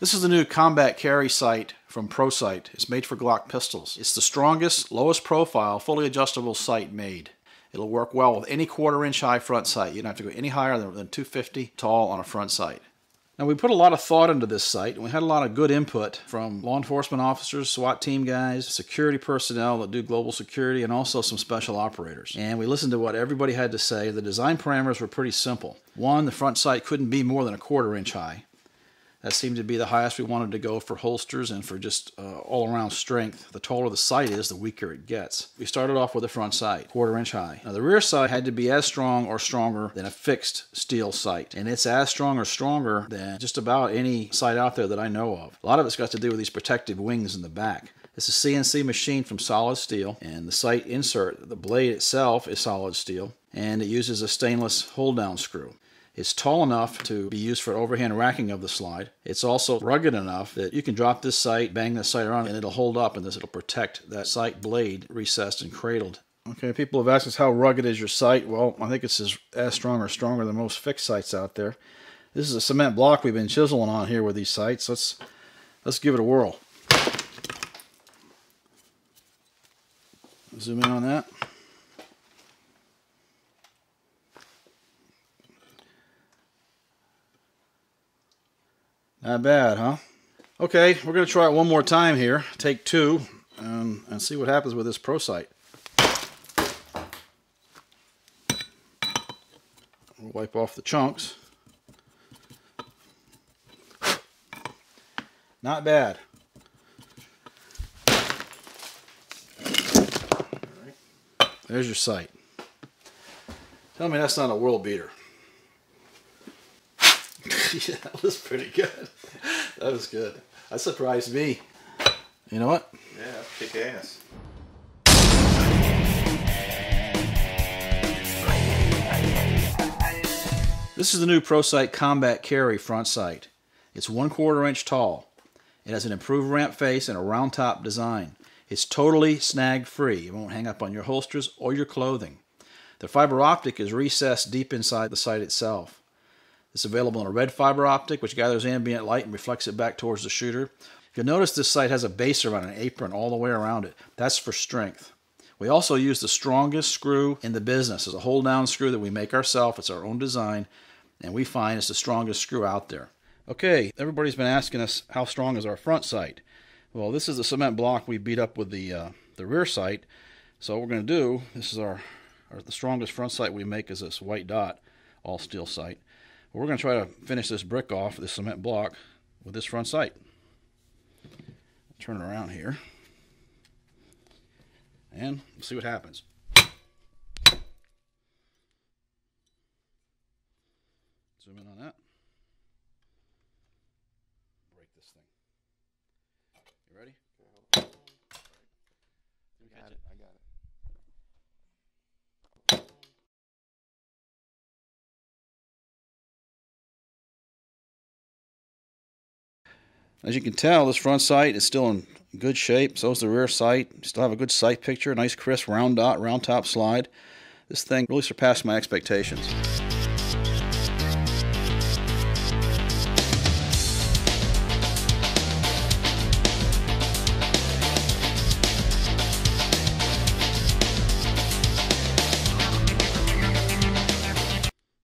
This is the new combat carry sight from ProSight. It's made for Glock pistols. It's the strongest, lowest profile, fully adjustable sight made. It'll work well with any quarter inch high front sight. You don't have to go any higher than, than 250 tall on a front sight. Now we put a lot of thought into this sight and we had a lot of good input from law enforcement officers, SWAT team guys, security personnel that do global security, and also some special operators. And we listened to what everybody had to say. The design parameters were pretty simple. One, the front sight couldn't be more than a quarter inch high. That seemed to be the highest we wanted to go for holsters and for just uh, all around strength. The taller the sight is, the weaker it gets. We started off with a front sight, quarter inch high. Now the rear sight had to be as strong or stronger than a fixed steel sight. And it's as strong or stronger than just about any sight out there that I know of. A lot of it's got to do with these protective wings in the back. It's a CNC machine from solid steel, and the sight insert, the blade itself, is solid steel, and it uses a stainless hold down screw. It's tall enough to be used for overhand racking of the slide. It's also rugged enough that you can drop this sight, bang this sight around, and it'll hold up and this it'll protect that sight blade recessed and cradled. Okay, people have asked us how rugged is your sight. Well, I think it's as, strong or stronger than most fixed sights out there. This is a cement block we've been chiseling on here with these sights. Let's let's give it a whirl. Zoom in on that. Not bad, huh? Okay, we're going to try it one more time here. Take two and, and see what happens with this Pro Sight. We'll wipe off the chunks. Not bad. There's your sight. Tell me that's not a world beater. yeah, that was pretty good. That was good. That surprised me. You know what? Yeah, kick ass. This is the new ProSight Combat Carry front sight. It's one quarter inch tall. It has an improved ramp face and a round top design. It's totally snag free. It won't hang up on your holsters or your clothing. The fiber optic is recessed deep inside the sight itself. It's available in a red fiber optic, which gathers ambient light and reflects it back towards the shooter. You'll notice this sight has a baser on an apron all the way around it. That's for strength. We also use the strongest screw in the business. It's a hold down screw that we make ourselves. It's our own design, and we find it's the strongest screw out there. Okay, everybody's been asking us how strong is our front sight. Well, this is the cement block we beat up with the uh, the rear sight. So what we're going to do, this is our, our the strongest front sight we make is this white dot, all steel sight. We're going to try to finish this brick off, this cement block, with this front sight. Turn it around here. And we'll see what happens. Zoom in on that. Break this thing. You ready? I got it. I got it. As you can tell, this front sight is still in good shape. So is the rear sight. Still have a good sight picture. Nice crisp round dot, round top slide. This thing really surpassed my expectations.